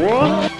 What?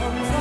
love.